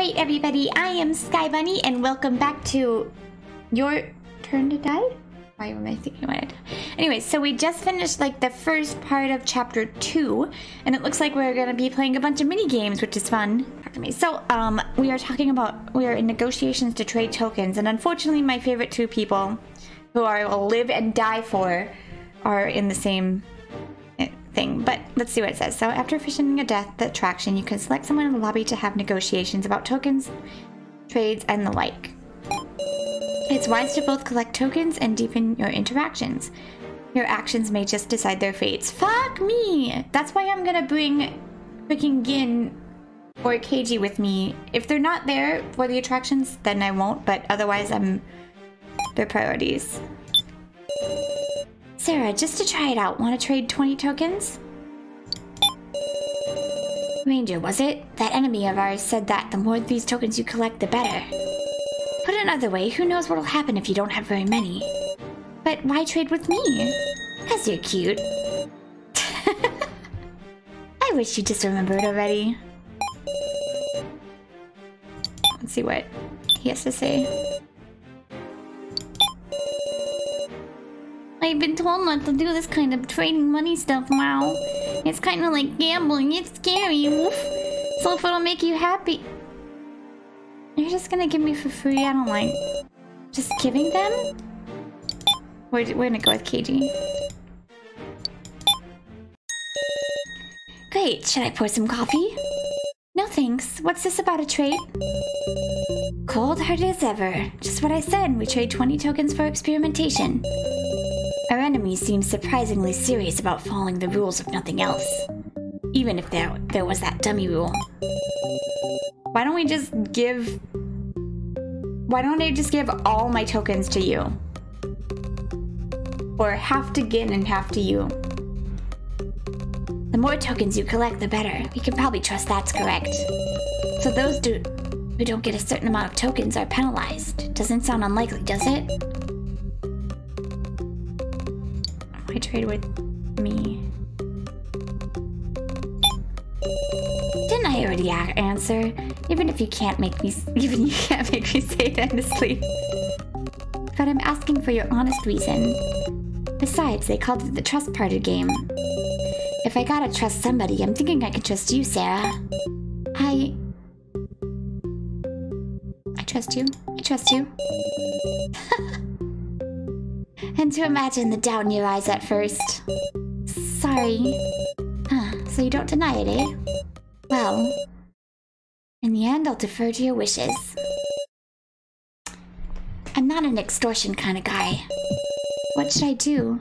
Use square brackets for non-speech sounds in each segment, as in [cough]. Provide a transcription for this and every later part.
Alright everybody, I am Sky Bunny and welcome back to Your Turn to Die? Why am I thinking about it? Anyway, so we just finished like the first part of chapter 2 and it looks like we're gonna be playing a bunch of mini games, which is fun. So, um, we are talking about, we are in negotiations to trade tokens and unfortunately my favorite two people who I will live and die for are in the same thing, but let's see what it says. So after finishing a death attraction, you can select someone in the lobby to have negotiations about tokens, trades, and the like. It's wise to both collect tokens and deepen your interactions. Your actions may just decide their fates. Fuck me! That's why I'm gonna bring freaking Gin or Keiji with me. If they're not there for the attractions, then I won't, but otherwise I'm their priorities. Sara, just to try it out, want to trade 20 tokens? Ranger, was it? That enemy of ours said that the more these tokens you collect, the better. Put another way, who knows what'll happen if you don't have very many? But why trade with me? Because you're cute. [laughs] I wish you just remembered already. Let's see what he has to say. I've been told not to do this kind of trading money stuff, wow. It's kind of like gambling, it's scary. So if it'll make you happy... You're just gonna give me for free? I don't like... Just giving them? We're, we're gonna go with Keiji. Great, should I pour some coffee? No thanks. What's this about a trade? Cold-hearted as ever. Just what I said, we trade 20 tokens for experimentation. Our enemy seems surprisingly serious about following the rules of nothing else. Even if there, there was that dummy rule. Why don't we just give... Why don't I just give all my tokens to you? Or half to Gin and half to you. The more tokens you collect, the better. We can probably trust that's correct. So those do, who don't get a certain amount of tokens are penalized. Doesn't sound unlikely, does it? I trade with me. Didn't I already answer? Even if you can't make me, [laughs] even you can't make me say it honestly. But I'm asking for your honest reason. Besides, they called it the trust party game. If I gotta trust somebody, I'm thinking I can trust you, Sara. I... I trust you. I trust you. [laughs] and to imagine the doubt in your eyes at first. Sorry. Huh, so you don't deny it, eh? Well, in the end, I'll defer to your wishes. I'm not an extortion kind of guy. What should I do?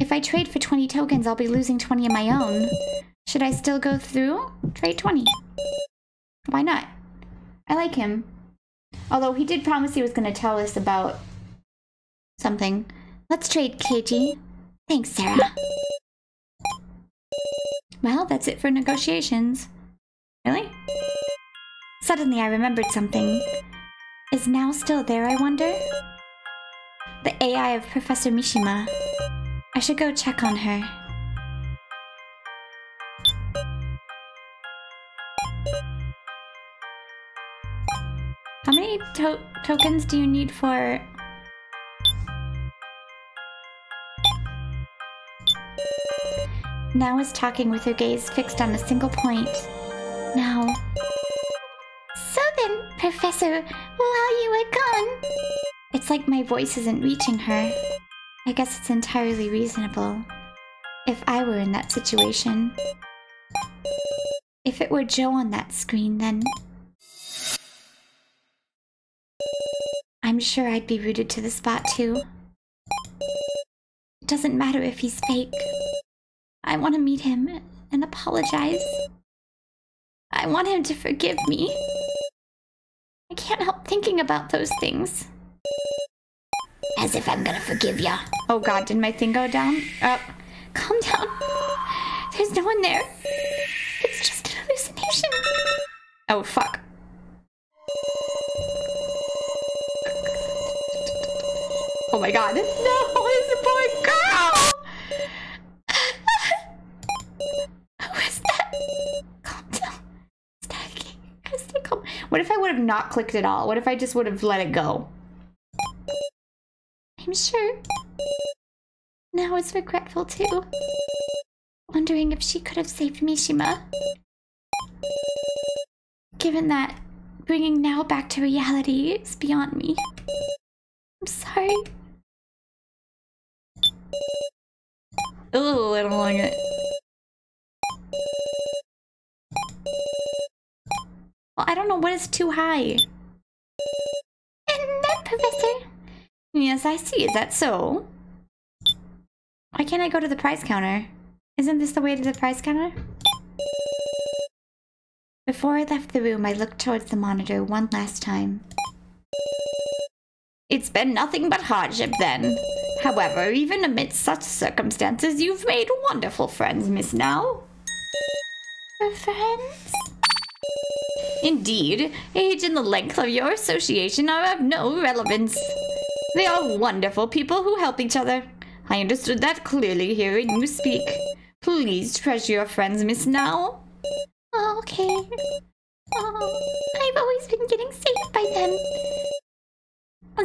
If I trade for 20 tokens, I'll be losing 20 of my own. Should I still go through? Trade 20. Why not? I like him. Although he did promise he was going to tell us about something. Let's trade, Keiji. Thanks, Sara. Well, that's it for negotiations. Really? Suddenly I remembered something. Is Nao still there, I wonder? The AI of Professor Mishima. I should go check on her. How many to tokens do you need for Nao is talking with her gaze fixed on a single point. Now. So then, Professor, while you were gone... It's like my voice isn't reaching her. I guess it's entirely reasonable. If I were in that situation. If it were Joe on that screen, then... I'm sure I'd be rooted to the spot too. It doesn't matter if he's fake. I want to meet him and apologize. I want him to forgive me. I can't help thinking about those things. As if I'm gonna forgive ya. Oh god, did my thing go down? Up. Oh. Calm down. There's no one there. It's just an hallucination. Oh, fuck. Oh my god. No, it's a poor girl! Who is that? Calm down. Stacking. Stay calm. What if I would have not clicked at all? What if I just would have let it go? I'm sure. Now it's regretful too. Wondering if she could have saved Mishima. Given that bringing Nao back to reality is beyond me. I'm sorry. Oh, I don't like it. Well, I don't know what is too high. And that, Professor? Yes, I see. Is that so? Why can't I go to the price counter? Isn't this the way to the price counter? Before I left the room, I looked towards the monitor one last time. It's been nothing but hardship then. However, even amidst such circumstances, you've made wonderful friends, Miss Nao. Friends? Indeed, age and the length of your association are of no relevance. They are wonderful people who help each other. I understood that clearly hearing you speak. Please treasure your friends, Miss Nao. Okay. Oh, I've always been getting saved by them.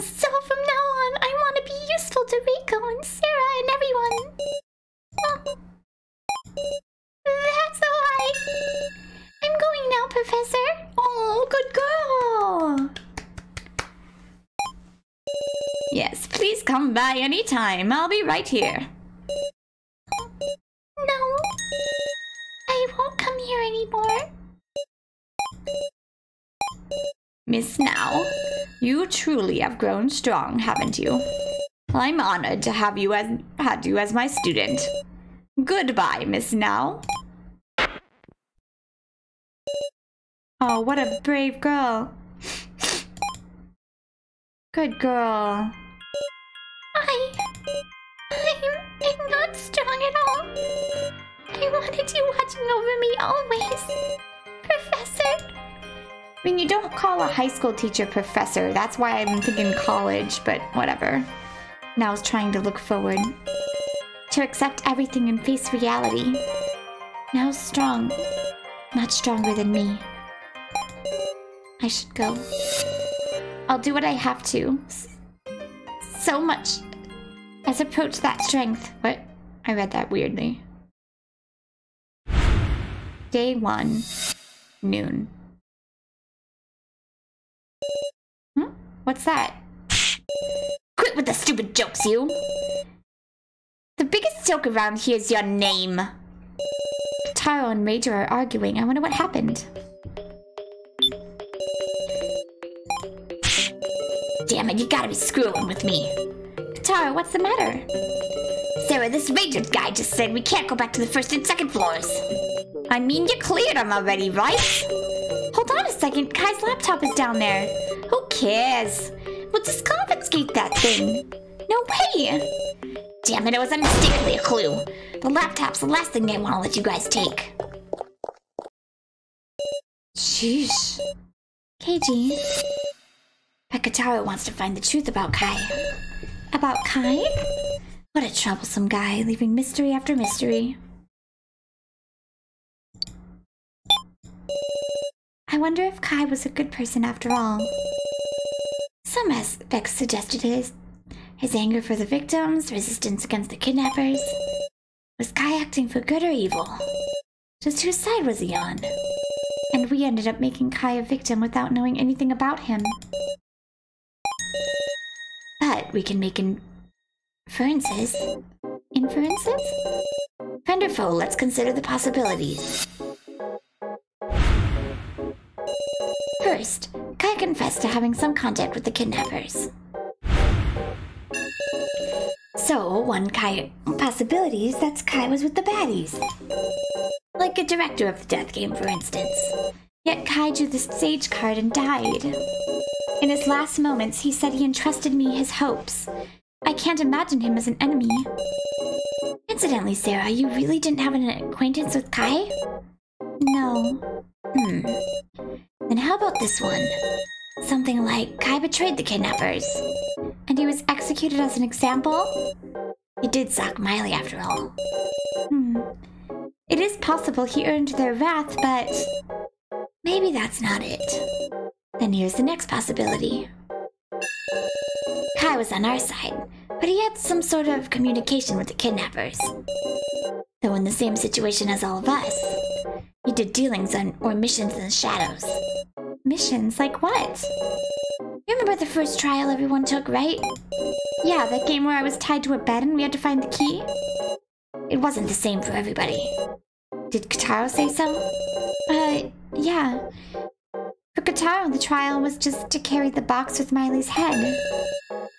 So from now on, I want to be useful to Rico and Sara and everyone. Oh. That's why. I'm going now, Professor. Oh, good girl. Yes, please come by any time. I'll be right here. No. I won't come here anymore. Miss Nao, you truly have grown strong, haven't you? I'm honored to have you as had you as my student. Goodbye, Miss Nao. Oh, what a brave girl. Good girl. I... I'm, I'm not strong at all. I wanted you watching over me always. Professor. I mean, you don't call a high school teacher professor. That's why I'm thinking college, but whatever. Now I was trying to look forward. To accept everything and face reality. Now strong. Not stronger than me. I should go. I'll do what I have to. So much has approached that strength. What? I read that weirdly. Day one, noon. Hmm? What's that? Quit with the stupid jokes, you! The biggest joke around here is your name. Taro and Major are arguing. I wonder what happened. It, you gotta be screwing with me. Taro, what's the matter? Sara, this Major guy just said we can't go back to the first and second floors. I mean, you cleared them already, right? Hold on a second, Kai's laptop is down there. Who cares? We'll just confiscate that thing. No way! Damn it, it was unmistakably a clue. The laptop's the last thing they want to let you guys take. Sheesh. Keiji. Pekataro wants to find the truth about Kai. About Kai? What a troublesome guy, leaving mystery after mystery. I wonder if Kai was a good person after all. Some aspects suggested his, his anger for the victims, resistance against the kidnappers. Was Kai acting for good or evil? Just whose side was he on? And we ended up making Kai a victim without knowing anything about him. But we can make inferences. Inferences? Friend or foe, let's consider the possibilities. First, Kai confessed to having some contact with the kidnappers. So, one Kai possibility is that Kai was with the baddies. Like a director of the death game, for instance. Yet Kai drew the stage card and died. In his last moments, he said he entrusted me his hopes. I can't imagine him as an enemy. Incidentally, Sara, you really didn't have an acquaintance with Kai? No. Hmm. Then how about this one? Something like Kai betrayed the kidnappers. And he was executed as an example? He did sock Miley after all. Hmm. It is possible he earned their wrath, but maybe that's not it. Then here's the next possibility. Kai was on our side, but he had some sort of communication with the kidnappers. Though in the same situation as all of us, he did dealings on or missions in the shadows. Missions? Like what? You remember the first trial everyone took, right? Yeah, that game where I was tied to a bed and we had to find the key? It wasn't the same for everybody. Did Kotaro say so? Uh, yeah. For Kotaro, the trial was just to carry the box with Miley's head.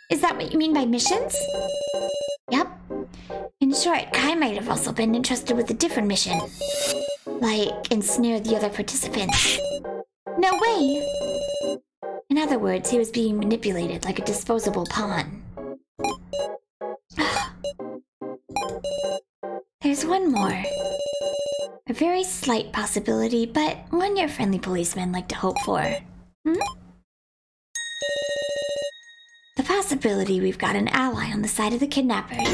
Is that what you mean by missions? Yep. In short, Kai might have also been entrusted with a different mission. Like, ensnare the other participants. No way! In other words, he was being manipulated like a disposable pawn. [sighs] There's one more. Very slight possibility, but one your friendly policemen like to hope for. Hmm? The possibility we've got an ally on the side of the kidnappers.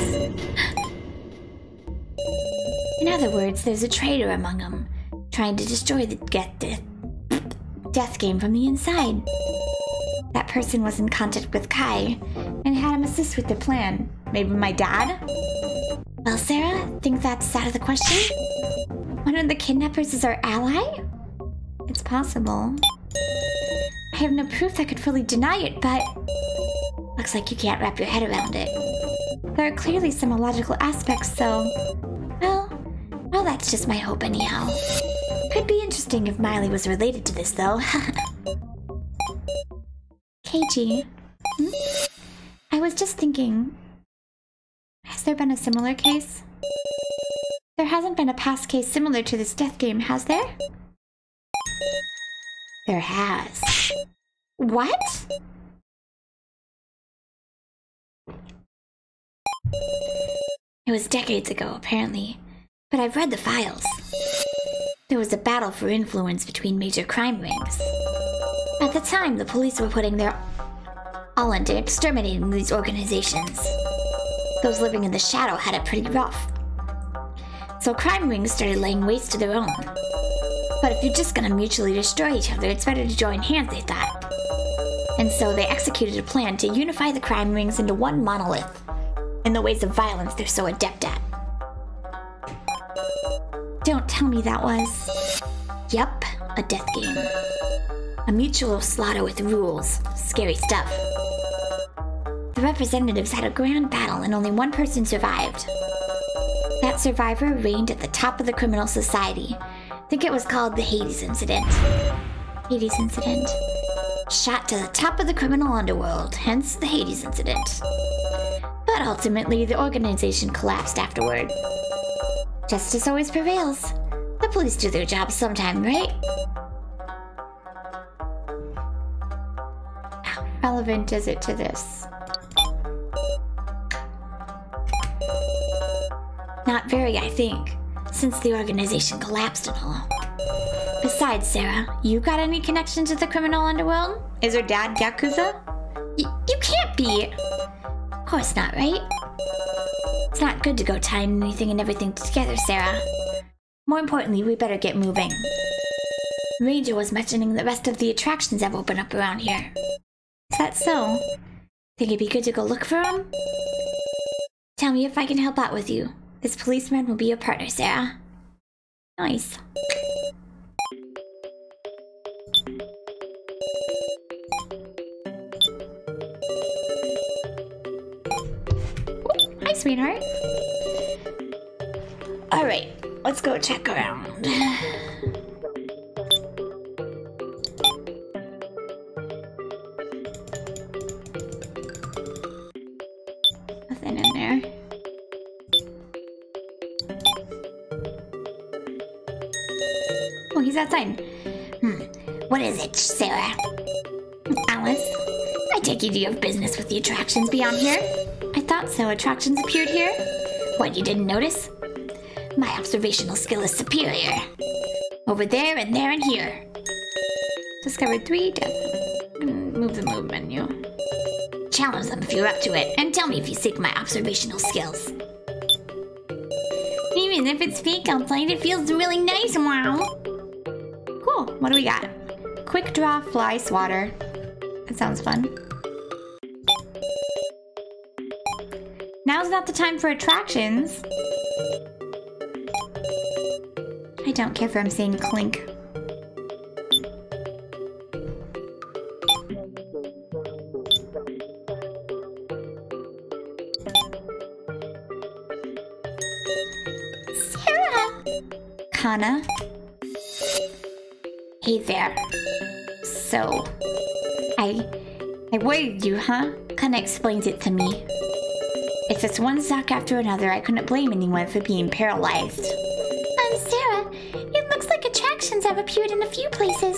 In other words, there's a traitor among them, trying to destroy the get death game from the inside. That person was in contact with Kai and had him assist with the plan. Maybe my dad? Well, Sara, think that's out of the question? One of the kidnappers is our ally? It's possible. I have no proof that could fully deny it, but... Looks like you can't wrap your head around it. There are clearly some illogical aspects, so... Well, well, that's just my hope anyhow. Could be interesting if Miley was related to this, though. [laughs] Keiji, hmm? I was just thinking, has there been a similar case? There hasn't been a past case similar to this death game, has there? There has. What? It was decades ago, apparently, but I've read the files. There was a battle for influence between major crime rings. At the time, the police were putting their all into exterminating these organizations. Those living in the shadow had it pretty rough. So crime rings started laying waste to their own. But if you're just gonna mutually destroy each other, it's better to join hands, they thought. And so they executed a plan to unify the crime rings into one monolith, in the ways of violence they're so adept at. Don't tell me that was. Yep, a death game. A mutual slaughter with rules. Scary stuff. The representatives had a grand battle and only one person survived. Survivor reigned at the top of the criminal society. I think it was called the Hades Incident. Hades Incident. Shot to the top of the criminal underworld, hence the Hades Incident. But ultimately, the organization collapsed afterward. Justice always prevails. The police do their job sometime, right? How relevant is it to this? Not very, I think, since the organization collapsed and all. Besides, Sara, you got any connection to the criminal underworld? Is her dad Yakuza? Y you can't be! Of course not, right? It's not good to go tying anything and everything together, Sara. More importantly, we better get moving. Ranger was mentioning the rest of the attractions have opened up around here. Is that so? Think it'd be good to go look for them? Tell me if I can help out with you. This policeman will be your partner, Sara. Nice. Hi, sweetheart. Alright, let's go check around. [sighs] Nothing in there. He's outside. Hmm. What is it, Sara? Alice? I take it you have business with the attractions beyond here? I thought so. Attractions appeared here? What, you didn't notice? My observational skill is superior. Over there and there and here. Discovered three. Mm, move the move menu. Challenge them if you're up to it, and tell me if you seek my observational skills. Even if it's fake outside, it feels really nice, wow. What do we got? quick draw fly swatter. That sounds fun. Now's not the time for attractions. I don't care if I'm saying clink. Sara! Kana. There. So, I... I worried you, huh? Kana explains it to me. If it's just one sock after another. I couldn't blame anyone for being paralyzed. Um, Sara, it looks like attractions have appeared in a few places.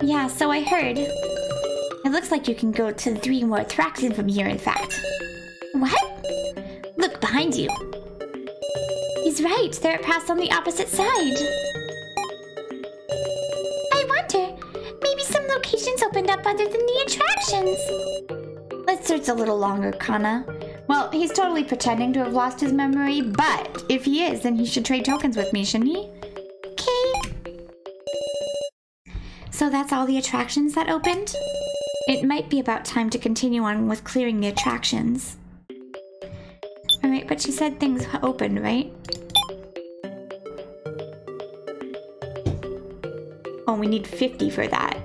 Yeah, so I heard. It looks like you can go to three more attractions from here, in fact. What? Look behind you. He's right. They're passed on the opposite side. Up other than the attractions. Let's search a little longer, Kana. Well, he's totally pretending to have lost his memory, but if he is, then he should trade tokens with me, shouldn't he? Okay. So that's all the attractions that opened? It might be about time to continue on with clearing the attractions. Alright, but she said things opened, right? Oh, we need 50 for that.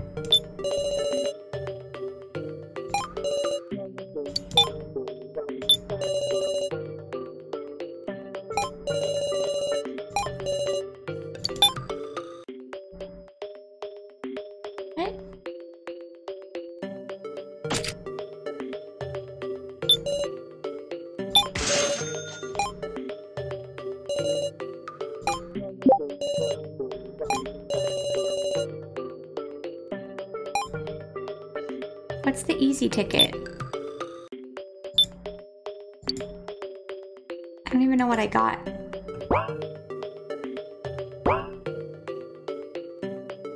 The easy ticket? I don't even know what I got.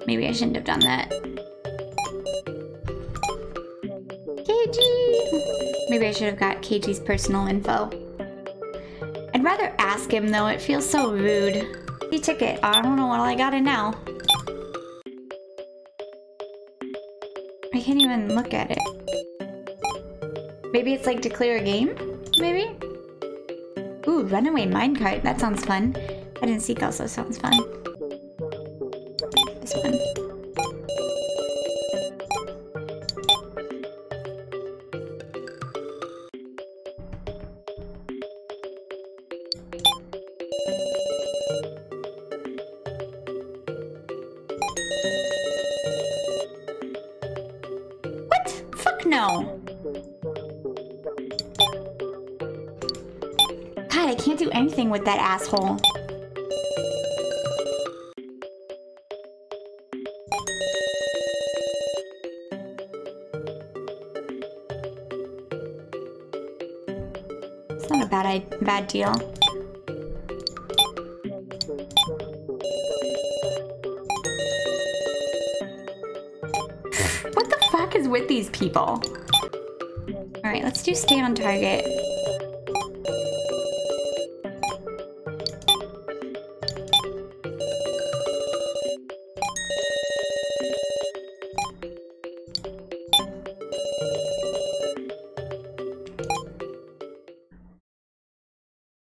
Maybe I shouldn't have done that. Keiji! Maybe I should have got Keiji's personal info. I'd rather ask him though, it feels so rude. The ticket, I don't know what I got in now. Even look at it. Maybe it's like to clear a game? Maybe? Ooh, runaway minecart. That sounds fun. Hide and seek also sounds fun. This one. Fuck no. God, I can't do anything with that asshole. It's not a bad, bad deal. These people? Alright, let's do stay on target.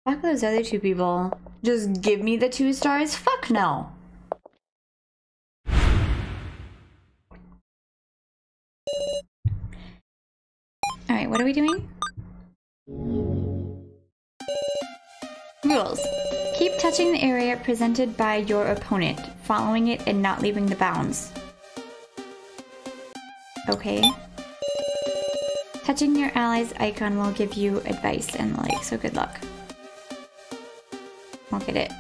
Fuck those other two people. Just give me the two stars? Fuck no. Rules. Keep touching the area presented by your opponent, following it and not leaving the bounds. Okay. Touching your ally's icon will give you advice and the like, so good luck. I'll get it.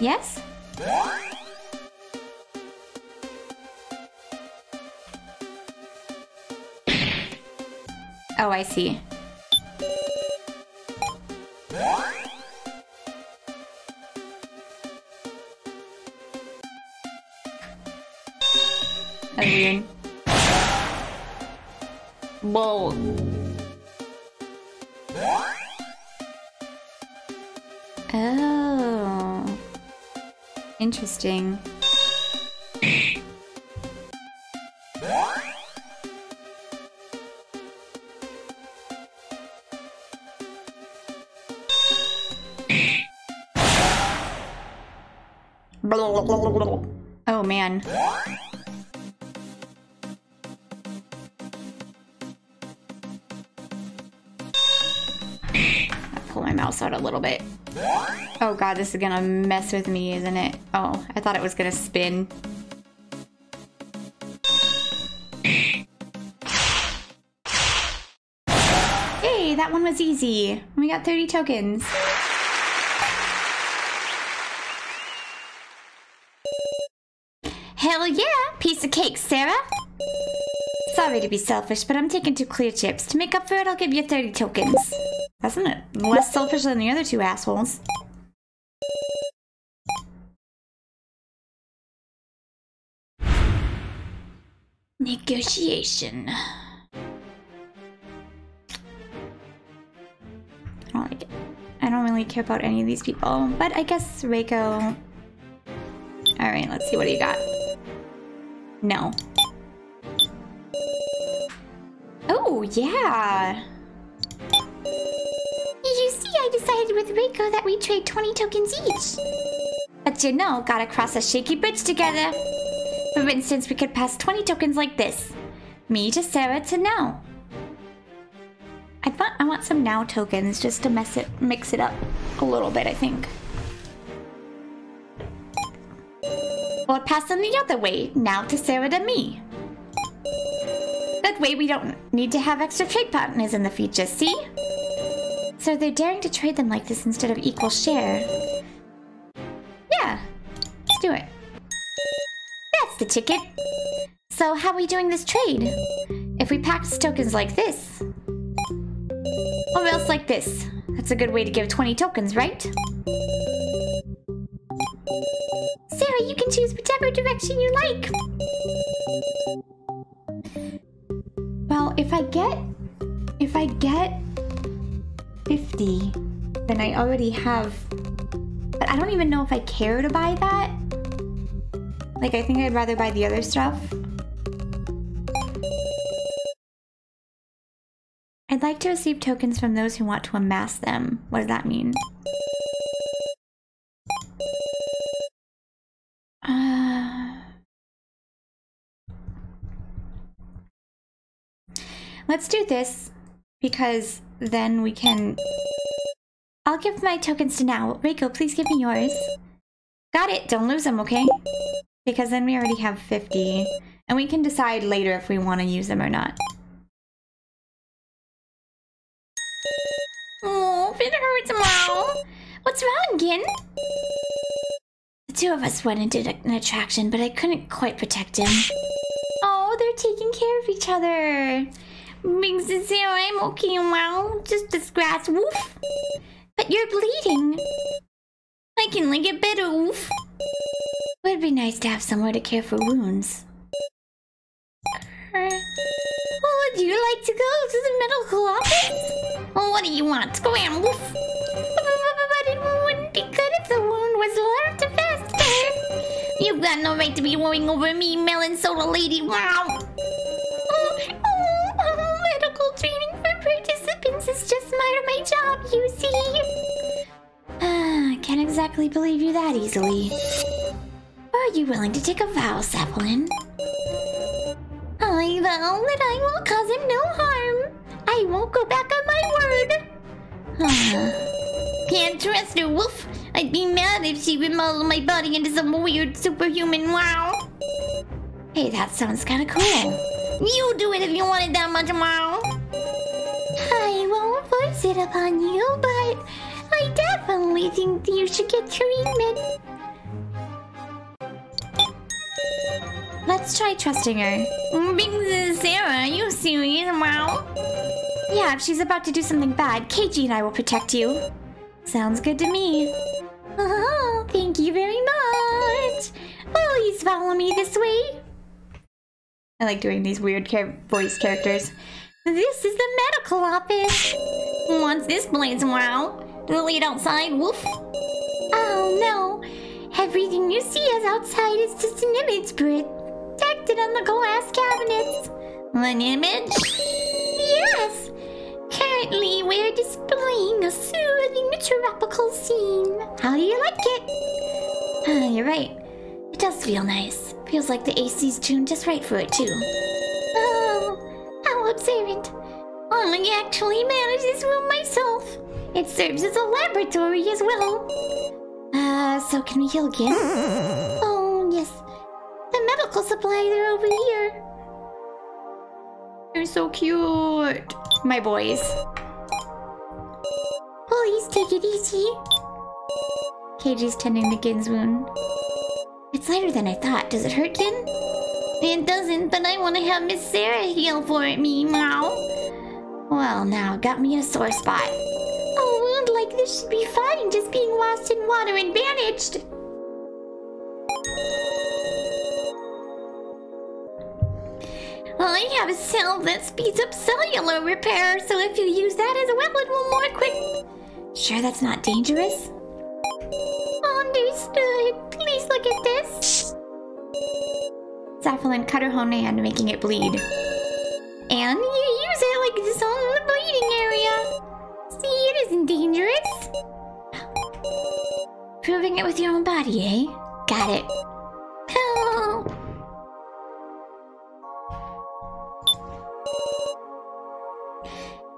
Yes? I see. Oh. Interesting. Oh man. pull my mouse out a little bit. Oh god, this is gonna mess with me, isn't it? Oh, I thought it was gonna spin. Hey, that one was easy. We got 30 tokens. Hell yeah! Piece of cake, Sara! Sorry to be selfish, but I'm taking two clear chips. To make up for it, I'll give you 30 tokens. That's not less selfish than the other two assholes. Negotiation. I don't like it. I don't really care about any of these people, but I guess Reiko... Alright, let's see what you got. No. Oh, yeah! You see, I decided with Reiko that we trade 20 tokens each. But you know, gotta cross a shaky bridge together. For instance, we could pass 20 tokens like this. Me to Sara to Nao. I thought I want some Nao tokens just to mess it mix it up a little bit, I think. Or pass them the other way, Nao to Sara and me. That way we don't need to have extra trade partners in the future, see? So they're daring to trade them like this instead of equal share. Yeah, let's do it. That's the ticket. So how are we doing this trade? If we packed tokens like this, or else like this. That's a good way to give 20 tokens, right? Sara, you can choose whichever direction you like. Well, if I get... If I get 50, then I already have... But I don't even know if I care to buy that. Like, I think I'd rather buy the other stuff. I'd like to receive tokens from those who want to amass them. What does that mean? Let's do this because then we can... I'll give my tokens to Nao. Reiko, please give me yours. Got it. Don't lose them, okay? Because then we already have 50. And we can decide later if we want to use them or not. Oh, it hurts, Mom. What's wrong, Gin? The two of us went into an attraction, but I couldn't quite protect him. Oh, they're taking care of each other. Being sincere, I'm okay, wow. Just a scratch, woof. But you're bleeding. I can lick it better, woof. Would be nice to have somewhere to care for wounds. Oh, would you like to go to the medical office? What do you want? On, woof. But it wouldn't be good if the wound was left faster. You've got no right to be worrying over me, melon soda lady. Wow. Exactly believe you that easily. Are you willing to take a vow, Zeppelin? I vow that I will cause him no harm. I won't go back on my word. [sighs] Can't trust her, Wolf. I'd be mad if she remodeled my body into some weird superhuman wow. Hey, that sounds kind of cool. You do it if you want it that much, wow. I won't force it upon you, but I definitely think you should get treatment. Let's try trusting her. Bing Sara, are you serious, wow? Yeah, if she's about to do something bad, Keiji and I will protect you. Sounds good to me. Oh, thank you very much. Please follow me this way. I like doing these weird char voice characters. This is the medical office. What's this place, wow? Wait outside, woof. Oh no. Everything you see as outside is just an image protected on the glass cabinets. An image? Yes. Currently, we're displaying a soothing tropical scene. How do you like it? Ah, you're right. It does feel nice. Feels like the AC's tuned just right for it, too. Oh, how observant. I actually manage this room myself. It serves as a laboratory as well. Uh, so can we heal again? [laughs] oh, yes. The medical supplies are over here. You're so cute. My boys. Please take it easy. Keiji's tending to Gin's wound. It's lighter than I thought. Does it hurt, Gin? It doesn't, but I want to have Miss Sara heal for me, Meow. Well, now, got me in a sore spot. A like this should be fine, just being washed in water and bandaged. I have a cell that speeds up cellular repair, so if you use that as well, it will more quick. Sure that's not dangerous? Understood. Please look at this. Zaphalin cut her own hand, making it bleed. Proving it with your own body, eh? Got it. Oh.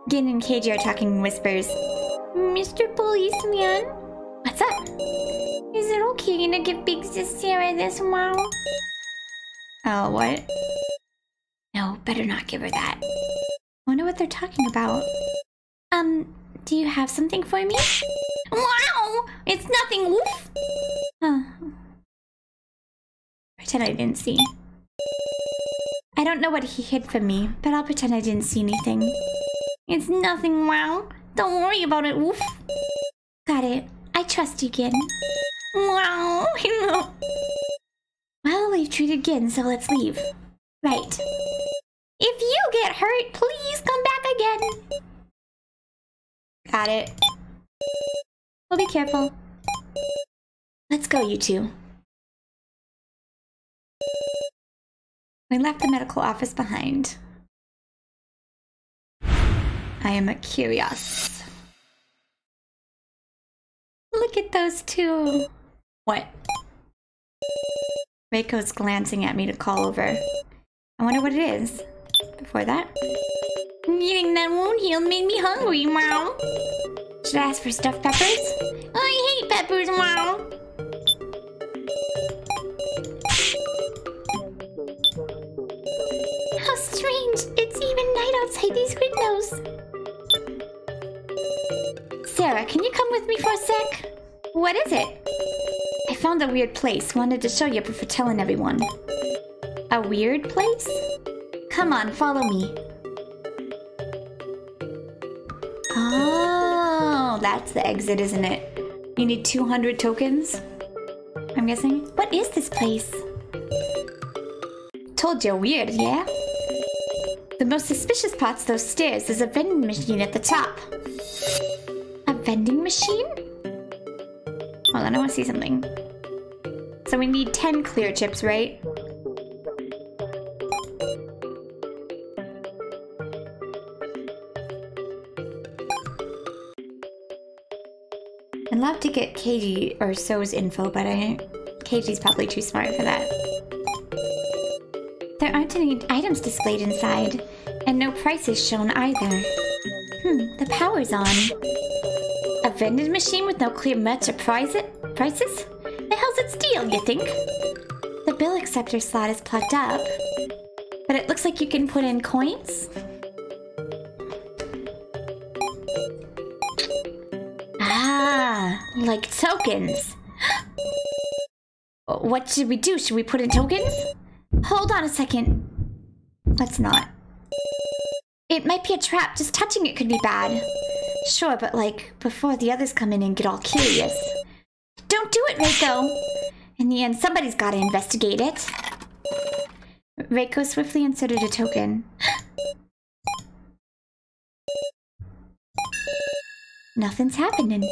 Gin and Keiji are talking in whispers. Mr. Policeman? What's up? Is it okay to give Big Sis Sara this wow? Oh, what? No, better not give her that. Wonder what they're talking about. Um, do you have something for me? It's nothing, woof! Huh. Pretend I didn't see. I don't know what he hid from me, but I'll pretend I didn't see anything. It's nothing, wow. Don't worry about it, woof. Got it. I trust you, Gin. Wow. [laughs] well, we've treated Gin, so let's leave. Right. If you get hurt, please come back again. Got it. We'll be careful. Let's go, you two. We left the medical office behind. I am a curious. Look at those two. What? Reiko's glancing at me to call over. I wonder what it is. Before that, getting that wound healed made me hungry, Mom. Should I ask for stuffed peppers? Oh, I hate peppers, Mom. How strange. It's even night outside these windows. Sara, can you come with me for a sec? What is it? I found a weird place. Wanted to show you before telling everyone. A weird place? Come on, follow me. Oh, that's the exit, isn't it? You need 200 tokens? I'm guessing. What is this place? Told you, weird, yeah? The most suspicious part's those stairs. There's a vending machine at the top. A vending machine? Hold on, I want to see something. So we need 10 clear chips, right? To get Keiji or So's info, but I Keiji's probably too smart for that. There aren't any items displayed inside, and no prices shown either. Hmm, the power's on. A vending machine with no clear merch or price prices? The hell's it steal, you think? The bill acceptor slot is plugged up, but it looks like you can put in coins? Like tokens. What should we do? Should we put in tokens? Hold on a second. Let's not. It might be a trap. Just touching it could be bad. Sure, but like, before the others come in and get all curious. Don't do it, Reiko! In the end, somebody's gotta investigate it. Reiko swiftly inserted a token. Nothing's happening.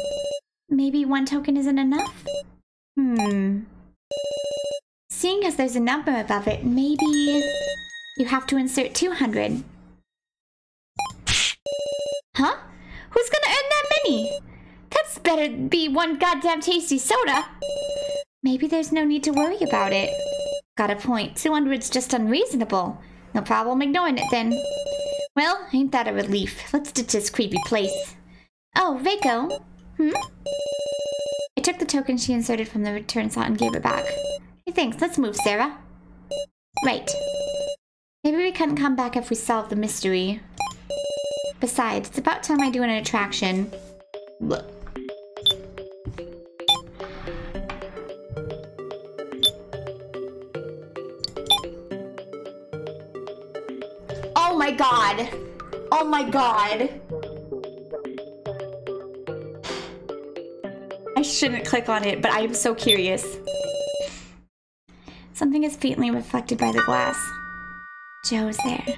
Maybe one token isn't enough? Hmm. Seeing as there's a number above it, maybe you have to insert 200. Huh? Who's gonna earn that many? That's better be one goddamn tasty soda. Maybe there's no need to worry about it. Got a point. 200's just unreasonable. No problem ignoring it then. Well, ain't that a relief. Let's ditch this creepy place. Oh, Reko. Hmm? I took the token she inserted from the return slot and gave it back. Hey, thanks. Let's move, Sara. Right. Maybe we can come back if we solve the mystery. Besides, it's about time I do an attraction. Look. Oh my god! Oh my god! Shouldn't click on it, but I am so curious. Something is faintly reflected by the glass. Joe's there.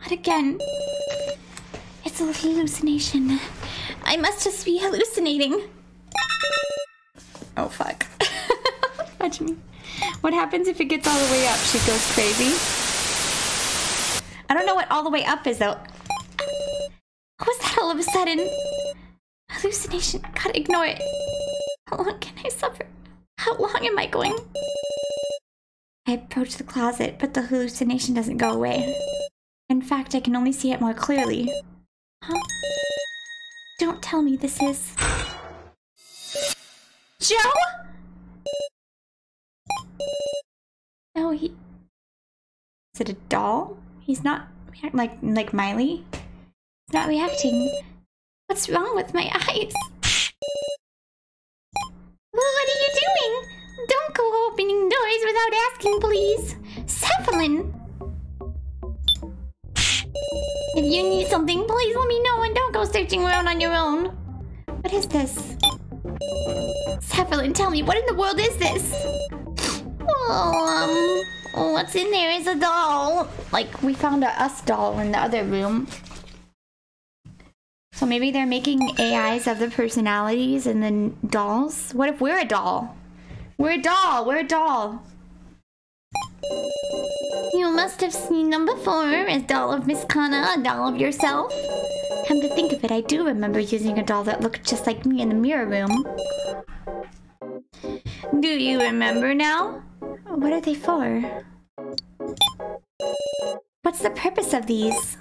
Not again. It's a hallucination. I must just be hallucinating. Oh, fuck. [laughs] Fudge me. What happens if it gets all the way up? She goes crazy. I don't know what all the way up is, though. What was that all of a sudden? Hallucination. Gotta ignore it. How long can I suffer? How long am I going? I approach the closet, but the hallucination doesn't go away. In fact, I can only see it more clearly. Huh? Don't tell me this is... Joe? No, he... Is it a doll? He's not like like Miley. He's not reacting. What's wrong with my eyes? What are you doing? Don't go opening doors without asking, please. Cephalin! If you need something, please let me know and don't go searching around on your own. What is this? Cephalin, tell me, what in the world is this? Oh, um, what's in there is a doll. Like, we found a us doll in the other room. So maybe they're making AIs of the personalities and then dolls? What if we're a doll? We're a doll! We're a doll! You must have seen them before as doll of Miss Kanna, a doll of yourself. Come to think of it, I do remember using a doll that looked just like me in the mirror room. Do you remember now? What are they for? What's the purpose of these?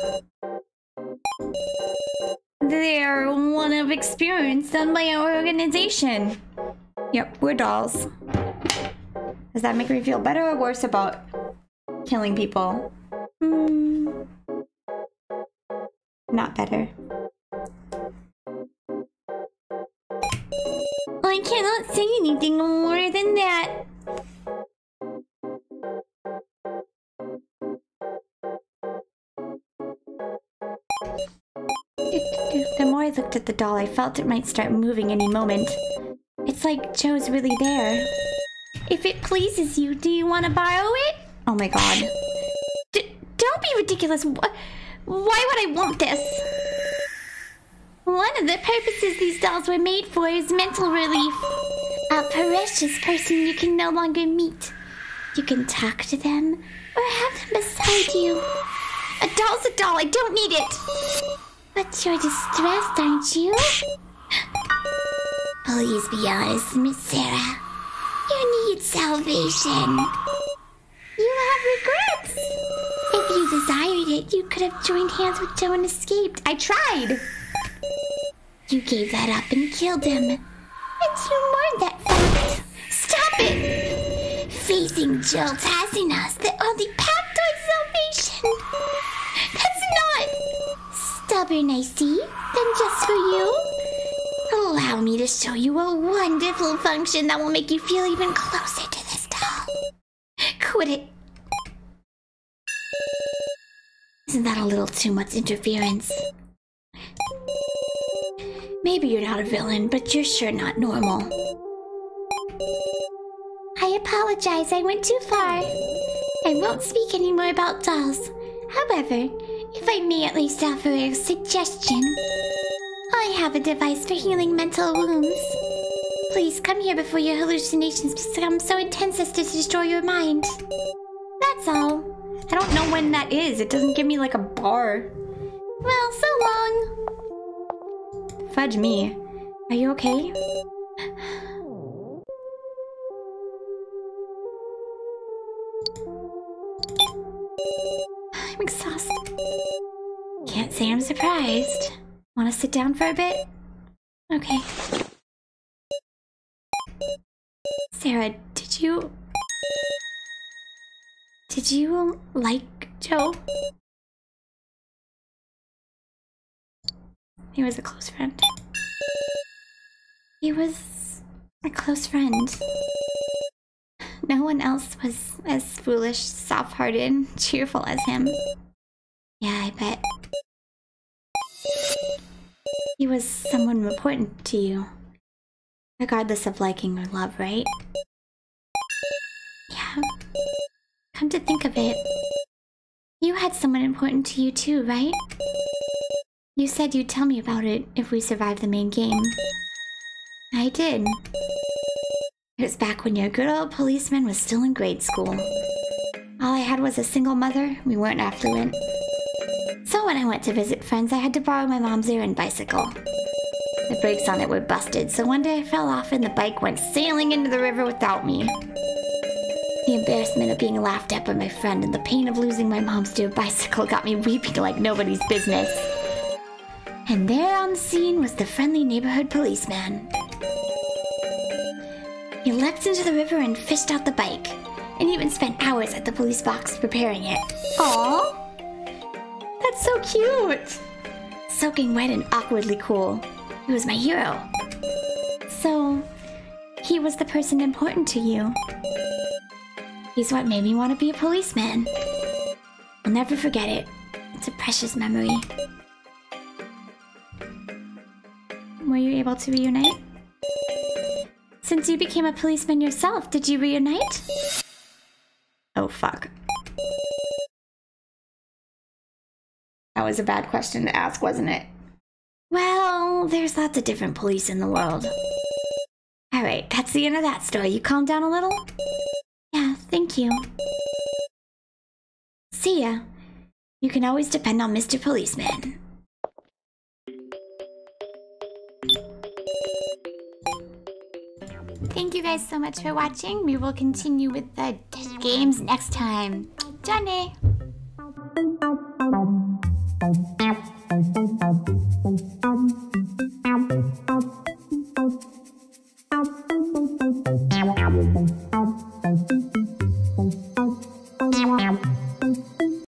They're one of experience done by our organization. Yep, we're dolls. Does that make me feel better or worse about killing people? Hmm. Not better. I cannot say anything more than that. The more I looked at the doll, I felt it might start moving any moment. It's like Joe's really there. If it pleases you, do you want to borrow it? Oh my god. D don't be ridiculous. Why would I want this? One of the purposes these dolls were made for is mental relief. A precious person you can no longer meet. You can talk to them or have them beside you. A doll's a doll. I don't need it. But you're distressed, aren't you? Please be honest, Miss Sara. You need salvation. You have regrets. If you desired it, you could have joined hands with Joe and escaped. I tried. You gave that up and killed him. And you mourned that fact. Stop it! Facing Jill tasking us the only path towards salvation. That's not stubborn, I see. Then just for you. Allow me to show you a wonderful function that will make you feel even closer to this doll. Quit it. Isn't that a little too much interference? Maybe you're not a villain, but you're sure not normal. I apologize, I went too far. I won't speak anymore about dolls. However, if I may at least offer a suggestion. I have a device for healing mental wounds. Please come here before your hallucinations become so intense as to destroy your mind. That's all. I don't know when that is. It doesn't give me like a bar. Well, so long. Fudge me. Are you okay? Can't say I'm surprised. Want to sit down for a bit? Okay. Sara, did you... Did you like Joe? He was a close friend. He was a close friend. No one else was as foolish, soft-hearted, cheerful as him. Yeah, I bet. He was someone important to you. Regardless of liking or love, right? Yeah. Come to think of it, you had someone important to you too, right? You said you'd tell me about it if we survived the main game. I did. It was back when your good old policeman was still in grade school. All I had was a single mother, we weren't affluent. So when I went to visit friends, I had to borrow my mom's errand bicycle. The brakes on it were busted, so one day I fell off and the bike went sailing into the river without me. The embarrassment of being laughed at by my friend and the pain of losing my mom's dear bicycle got me weeping like nobody's business. And there on the scene was the friendly neighborhood policeman. He leapt into the river and fished out the bike, and even spent hours at the police box preparing it. Aww! That's so cute! Soaking wet and awkwardly cool. He was my hero. So, he was the person important to you. He's what made me want to be a policeman. I'll never forget it. It's a precious memory. Were you able to reunite? Since you became a policeman yourself, did you reunite? Oh, fuck. Was a bad question to ask, wasn't it? Well, there's lots of different police in the world. Alright, that's the end of that story. You calm down a little? Yeah, thank you. See ya. You can always depend on Mr. Policeman. Thank you guys so much for watching. We will continue with the games next time. Johnny! Thank you.